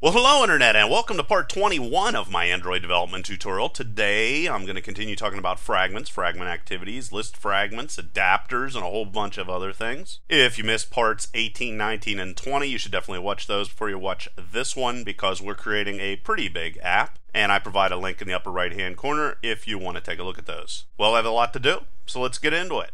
Well, hello Internet, and welcome to part 21 of my Android development tutorial. Today, I'm going to continue talking about fragments, fragment activities, list fragments, adapters, and a whole bunch of other things. If you missed parts 18, 19, and 20, you should definitely watch those before you watch this one because we're creating a pretty big app, and I provide a link in the upper right-hand corner if you want to take a look at those. Well, I have a lot to do, so let's get into it.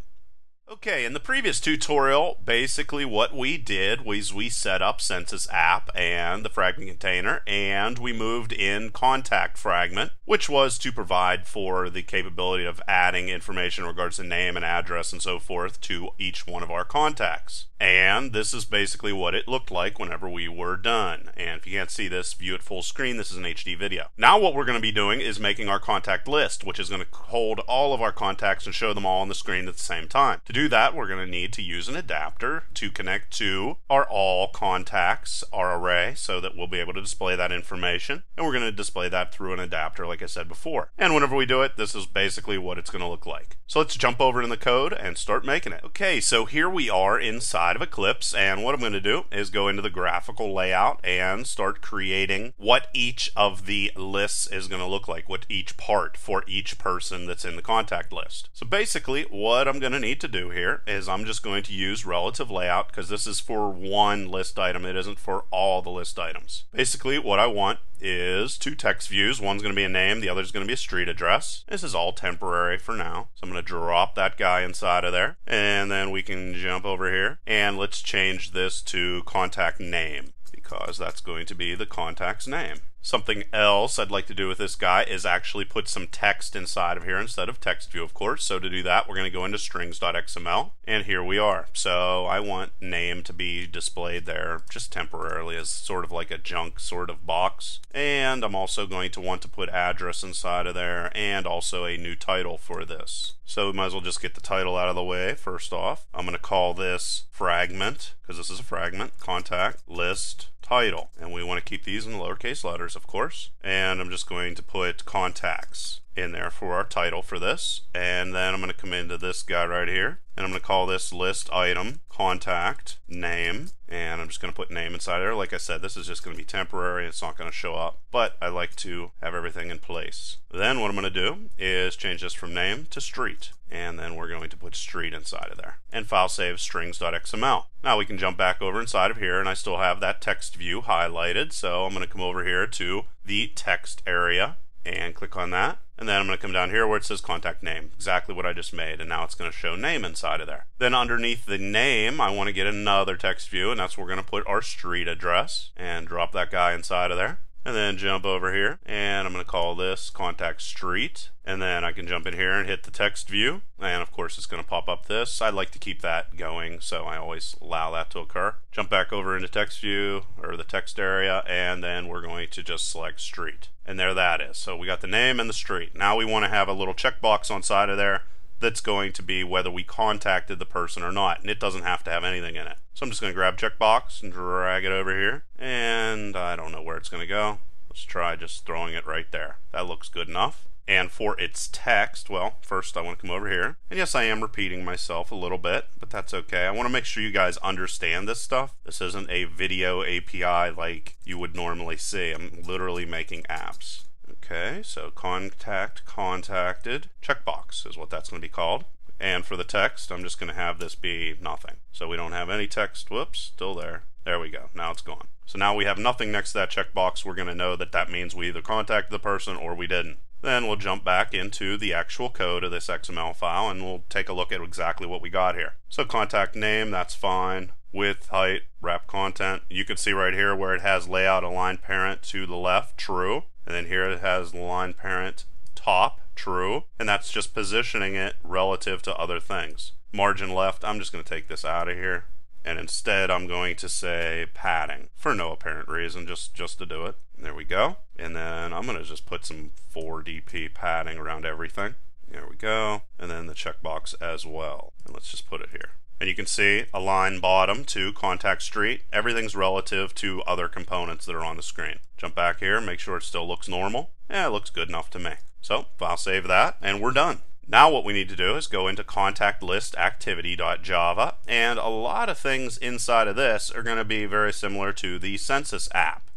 Okay, in the previous tutorial, basically what we did was we set up Census app and the fragment container, and we moved in contact fragment, which was to provide for the capability of adding information in regards to name and address and so forth to each one of our contacts. And this is basically what it looked like whenever we were done. And if you can't see this, view it full screen. This is an HD video. Now what we're going to be doing is making our contact list, which is going to hold all of our contacts and show them all on the screen at the same time. To do that, we're going to need to use an adapter to connect to our all contacts, our array, so that we'll be able to display that information. And we're going to display that through an adapter, like I said before. And whenever we do it, this is basically what it's going to look like. So let's jump over in the code and start making it. Okay, so here we are inside of Eclipse and what I'm going to do is go into the graphical layout and start creating what each of the lists is going to look like, what each part for each person that's in the contact list. So basically what I'm going to need to do here is I'm just going to use relative layout because this is for one list item, it isn't for all the list items. Basically what I want is two text views. One's going to be a name, the other is going to be a street address. This is all temporary for now. So I'm going to drop that guy inside of there. And then we can jump over here. And let's change this to contact name because that's going to be the contact's name. Something else I'd like to do with this guy is actually put some text inside of here instead of text view, of course. So to do that, we're going to go into strings.xml, and here we are. So I want name to be displayed there just temporarily as sort of like a junk sort of box. And I'm also going to want to put address inside of there and also a new title for this. So we might as well just get the title out of the way first off. I'm going to call this fragment, because this is a fragment, contact, list, title. And we want to keep these in the lowercase letters, of course. And I'm just going to put contacts in there for our title for this. And then I'm going to come into this guy right here. And I'm going to call this list item contact name. And I'm just going to put name inside there. Like I said, this is just going to be temporary. It's not going to show up. But I like to have everything in place. Then what I'm going to do is change this from name to street. And then we're going to put street inside of there. And file save strings.xml. Now we can jump back over inside of here and I still have that text view highlighted. So I'm going to come over here to the text area and click on that. And then I'm going to come down here where it says contact name, exactly what I just made, and now it's going to show name inside of there. Then underneath the name, I want to get another text view, and that's where we're going to put our street address, and drop that guy inside of there and then jump over here and I'm going to call this contact street. And then I can jump in here and hit the text view. And of course it's going to pop up this. I'd like to keep that going so I always allow that to occur. Jump back over into text view or the text area and then we're going to just select street. And there that is. So we got the name and the street. Now we want to have a little checkbox on side of there that's going to be whether we contacted the person or not, and it doesn't have to have anything in it. So I'm just going to grab checkbox and drag it over here, and I don't know where it's going to go. Let's try just throwing it right there. That looks good enough. And for its text, well, first I want to come over here. And yes, I am repeating myself a little bit, but that's okay. I want to make sure you guys understand this stuff. This isn't a video API like you would normally see. I'm literally making apps. Okay, so contact contacted checkbox is what that's going to be called. And for the text, I'm just going to have this be nothing. So we don't have any text. Whoops, still there. There we go. Now it's gone. So now we have nothing next to that checkbox. We're going to know that that means we either contacted the person or we didn't. Then we'll jump back into the actual code of this XML file and we'll take a look at exactly what we got here. So contact name, that's fine. Width, height, wrap content. You can see right here where it has layout align parent to the left, true. And then here it has line parent top, true. And that's just positioning it relative to other things. Margin left, I'm just going to take this out of here. And instead I'm going to say padding for no apparent reason, just, just to do it. There we go. And then I'm going to just put some 4DP padding around everything. There we go. And then the checkbox as well. And let's just put it here. And you can see align bottom to contact street. Everything's relative to other components that are on the screen. Jump back here, make sure it still looks normal. Yeah, it looks good enough to me. So file save that, and we're done. Now what we need to do is go into contact list activity.java, and a lot of things inside of this are going to be very similar to the census app.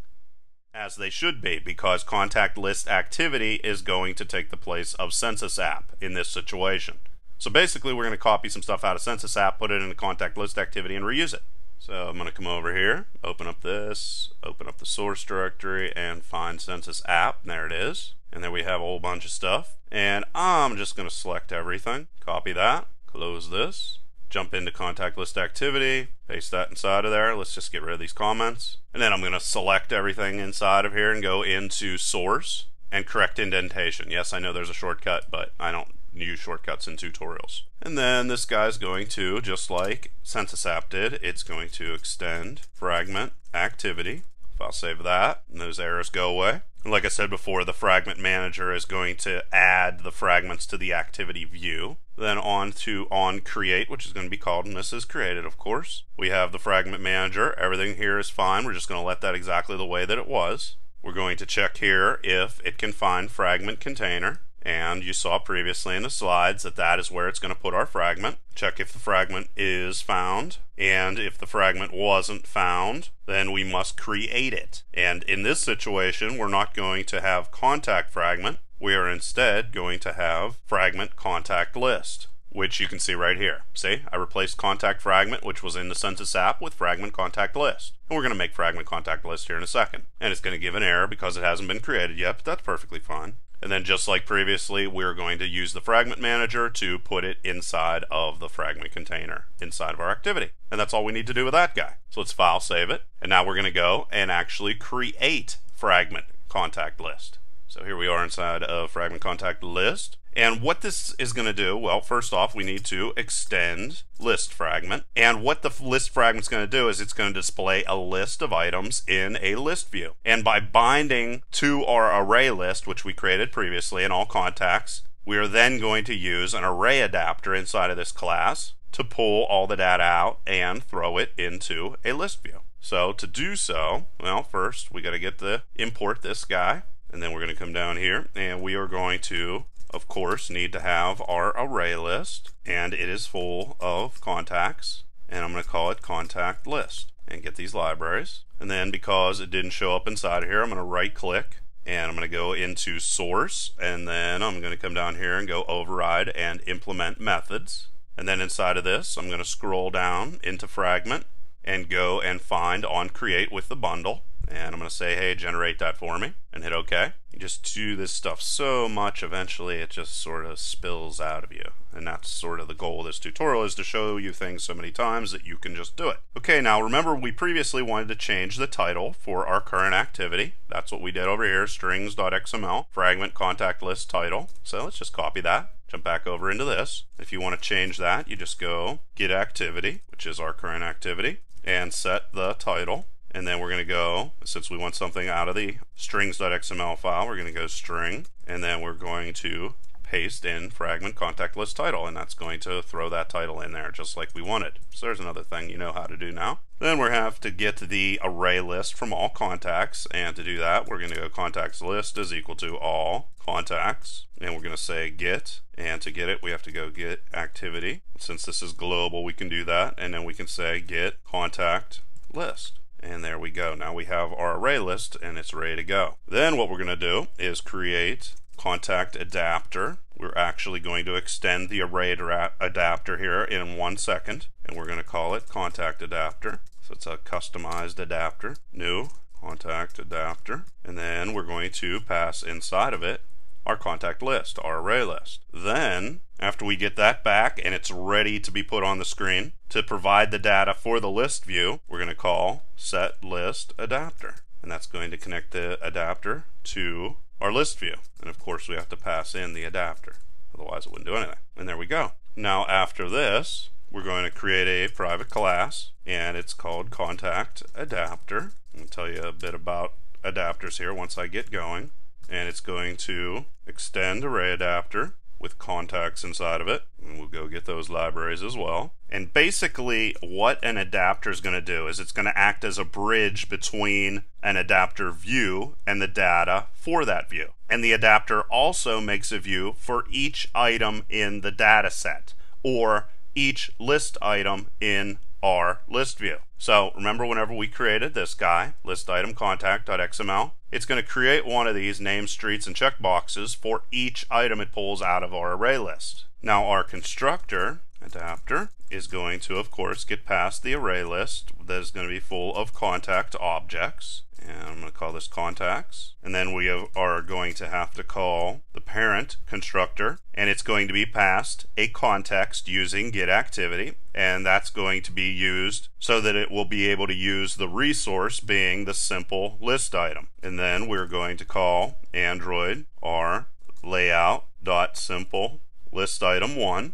As they should be because contact list activity is going to take the place of census app in this situation. So basically we're going to copy some stuff out of census app, put it into contact list activity and reuse it. So I'm going to come over here, open up this, open up the source directory and find census app. And there it is. And there we have a whole bunch of stuff. And I'm just going to select everything, copy that, close this, jump into contact list activity, paste that inside of there. Let's just get rid of these comments. And then I'm going to select everything inside of here and go into source and correct indentation. Yes, I know there's a shortcut, but I don't use shortcuts in tutorials. And then this guy's going to, just like Census App did, it's going to extend fragment activity. I'll save that, and those errors go away. Like I said before, the fragment manager is going to add the fragments to the activity view. Then on to on create, which is going to be called, and this is created, of course. We have the fragment manager. Everything here is fine. We're just going to let that exactly the way that it was. We're going to check here if it can find fragment container. And you saw previously in the slides that that is where it's going to put our fragment. Check if the fragment is found. And if the fragment wasn't found, then we must create it. And in this situation, we're not going to have contact fragment. We are instead going to have fragment contact list which you can see right here. See, I replaced contact fragment, which was in the census app, with fragment contact list. And we're going to make fragment contact list here in a second. And it's going to give an error because it hasn't been created yet, but that's perfectly fine. And then just like previously, we're going to use the fragment manager to put it inside of the fragment container, inside of our activity. And that's all we need to do with that guy. So let's file save it. And now we're going to go and actually create fragment contact list. So here we are inside of fragment contact list. And what this is going to do, well, first off, we need to extend list fragment. And what the list is going to do is it's going to display a list of items in a list view. And by binding to our array list, which we created previously in all contacts, we are then going to use an array adapter inside of this class to pull all the data out and throw it into a list view. So to do so, well, first we got to get the import this guy, and then we're going to come down here and we are going to of course, need to have our array list, and it is full of contacts, and I'm going to call it contact list, and get these libraries. And then because it didn't show up inside of here, I'm going to right click, and I'm going to go into source, and then I'm going to come down here and go override and implement methods. And then inside of this, I'm going to scroll down into fragment and go and find on create with the bundle and I'm going to say, hey, generate that for me, and hit OK. You just do this stuff so much, eventually it just sort of spills out of you. And that's sort of the goal of this tutorial, is to show you things so many times that you can just do it. Okay, now remember we previously wanted to change the title for our current activity. That's what we did over here, strings.xml, fragment contact list title. So let's just copy that jump back over into this. If you want to change that, you just go get activity, which is our current activity, and set the title and then we're going to go, since we want something out of the strings.xml file, we're going to go string, and then we're going to paste in fragment contact list title, and that's going to throw that title in there just like we wanted. So there's another thing you know how to do now. Then we have to get the array list from all contacts, and to do that, we're going to go contacts list is equal to all contacts, and we're going to say get, and to get it, we have to go get activity. Since this is global, we can do that, and then we can say get contact list. And there we go. Now we have our array list and it's ready to go. Then what we're going to do is create contact adapter. We're actually going to extend the array adapter here in one second. And we're going to call it contact adapter. So it's a customized adapter. New contact adapter. And then we're going to pass inside of it our contact list, our array list. Then, after we get that back and it's ready to be put on the screen, to provide the data for the list view, we're going to call set list adapter. And that's going to connect the adapter to our list view. And of course, we have to pass in the adapter. Otherwise, it wouldn't do anything. And there we go. Now, after this, we're going to create a private class, and it's called contact adapter. I'll tell you a bit about adapters here once I get going and it's going to extend array adapter with contacts inside of it. And we'll go get those libraries as well. And basically what an adapter is going to do is it's going to act as a bridge between an adapter view and the data for that view. And the adapter also makes a view for each item in the data set or each list item in our list view. So remember whenever we created this guy, list item contact.xml, it's going to create one of these names, streets, and checkboxes for each item it pulls out of our array list. Now our constructor adapter is going to, of course, get passed the array list that is going to be full of contact objects. And I'm going to call this contacts. And then we have, are going to have to call the parent constructor, and it's going to be passed a context using getActivity, and that's going to be used so that it will be able to use the resource being the simple list item. And then we're going to call Android R layout dot simple list item one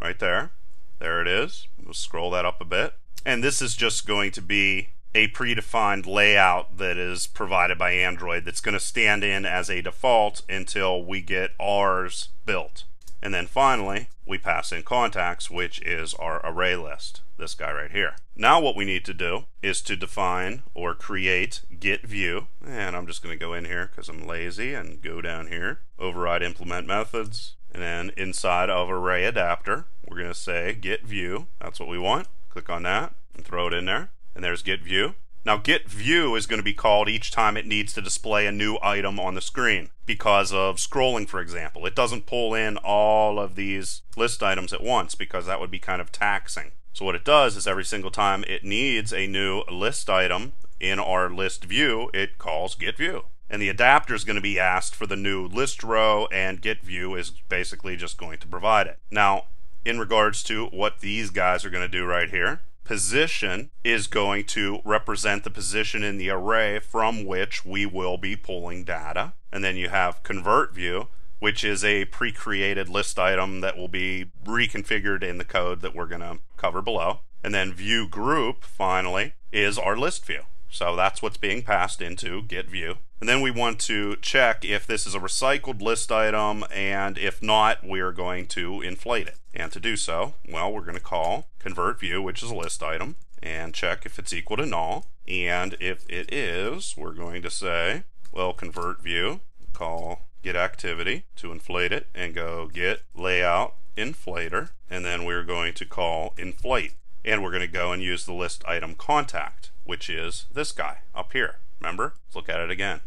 right there. There it is. We'll scroll that up a bit. And this is just going to be a predefined layout that is provided by Android that's going to stand in as a default until we get ours built. And then finally, we pass in contacts, which is our array list, this guy right here. Now what we need to do is to define or create get view. And I'm just going to go in here because I'm lazy and go down here, override implement methods, and then inside of array adapter, we're going to say get view. That's what we want. Click on that and throw it in there. And there's get view. Now get view is going to be called each time it needs to display a new item on the screen because of scrolling, for example. It doesn't pull in all of these list items at once because that would be kind of taxing. So what it does is every single time it needs a new list item in our list view, it calls get view and the adapter is going to be asked for the new list row and get view is basically just going to provide it. Now, in regards to what these guys are going to do right here, position is going to represent the position in the array from which we will be pulling data. And then you have convert view, which is a pre-created list item that will be reconfigured in the code that we're going to cover below. And then view group, finally, is our list view. So that's what's being passed into get view. And then we want to check if this is a recycled list item, and if not, we are going to inflate it. And to do so, well, we're going to call convert view, which is a list item, and check if it's equal to null. And if it is, we're going to say, well, convert view, call get activity to inflate it, and go get layout inflator, and then we're going to call inflate. And we're going to go and use the list item contact which is this guy up here. Remember? Let's look at it again.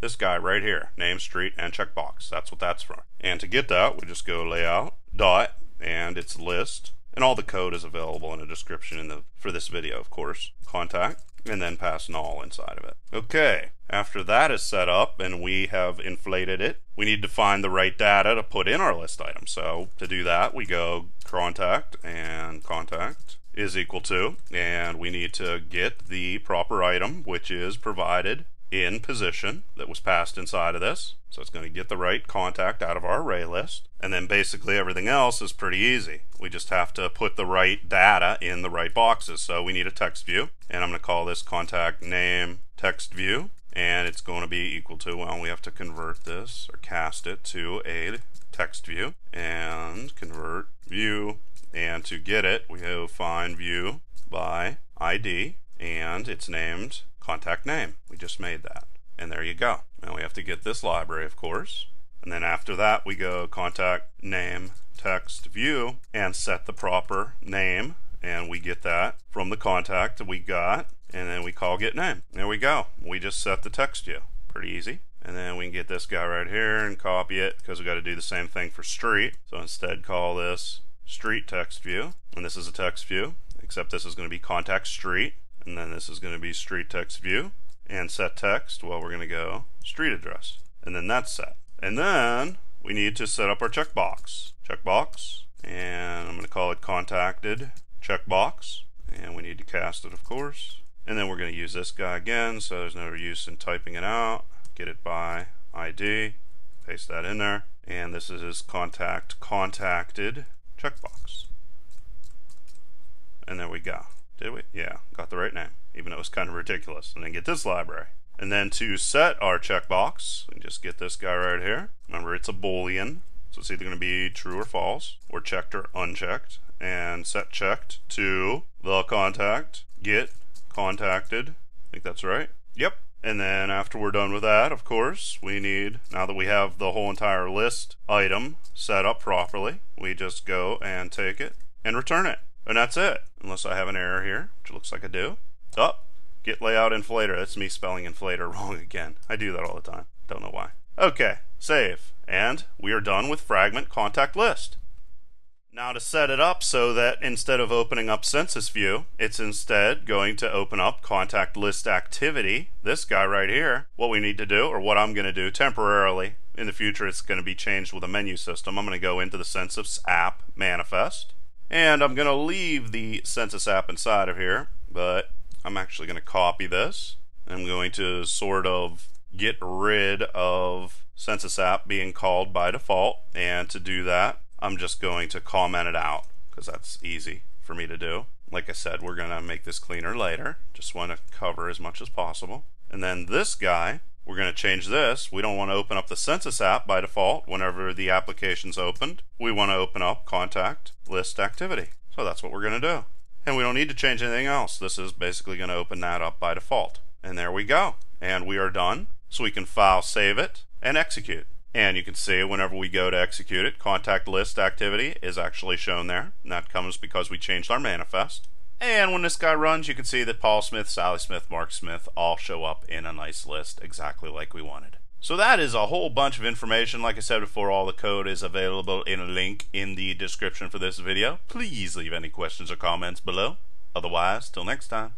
This guy right here, name, street, and checkbox. That's what that's for. And to get that, we just go layout, dot, and it's list. And all the code is available in a description in the for this video, of course. Contact, and then pass null inside of it. Okay, after that is set up and we have inflated it, we need to find the right data to put in our list item. So to do that, we go contact and contact is equal to, and we need to get the proper item, which is provided in position that was passed inside of this. So it's going to get the right contact out of our array list. And then basically everything else is pretty easy. We just have to put the right data in the right boxes. So we need a text view, and I'm going to call this contact name text view. And it's going to be equal to, well, we have to convert this or cast it to a text view and convert view and to get it, we go find view by ID, and it's named contact name. We just made that. And there you go. Now we have to get this library, of course. And then after that, we go contact name text view and set the proper name. And we get that from the contact that we got. And then we call get name. There we go. We just set the text view. Pretty easy. And then we can get this guy right here and copy it because we got to do the same thing for street. So instead call this street text view, and this is a text view, except this is going to be contact street, and then this is going to be street text view, and set text, well, we're going to go street address, and then that's set. And then we need to set up our checkbox. Checkbox, and I'm going to call it contacted checkbox, and we need to cast it, of course. And then we're going to use this guy again, so there's no use in typing it out. Get it by ID, paste that in there, and this is his contact contacted checkbox. And there we go. Did we? Yeah, got the right name, even though it was kind of ridiculous. And then get this library. And then to set our checkbox, we just get this guy right here. Remember, it's a boolean, so it's either going to be true or false, or checked or unchecked. And set checked to the contact, get contacted. I think that's right. Yep. And then after we're done with that, of course, we need, now that we have the whole entire list item set up properly, we just go and take it and return it. And that's it, unless I have an error here, which looks like I do. Up, oh, get layout inflator. That's me spelling inflator wrong again. I do that all the time. Don't know why. Okay, save. And we are done with fragment contact list. Now to set it up so that instead of opening up census view, it's instead going to open up contact list activity, this guy right here, what we need to do, or what I'm going to do temporarily, in the future it's going to be changed with a menu system, I'm going to go into the census app manifest, and I'm going to leave the census app inside of here, but I'm actually going to copy this. I'm going to sort of get rid of census app being called by default, and to do that, I'm just going to comment it out because that's easy for me to do. Like I said, we're going to make this cleaner later. Just want to cover as much as possible. And then this guy, we're going to change this. We don't want to open up the census app by default whenever the application's opened. We want to open up contact list activity. So that's what we're going to do. And we don't need to change anything else. This is basically going to open that up by default. And there we go. And we are done. So we can file save it and execute. And you can see whenever we go to execute it, contact list activity is actually shown there. And that comes because we changed our manifest. And when this guy runs, you can see that Paul Smith, Sally Smith, Mark Smith all show up in a nice list exactly like we wanted. So that is a whole bunch of information. Like I said before, all the code is available in a link in the description for this video. Please leave any questions or comments below. Otherwise, till next time.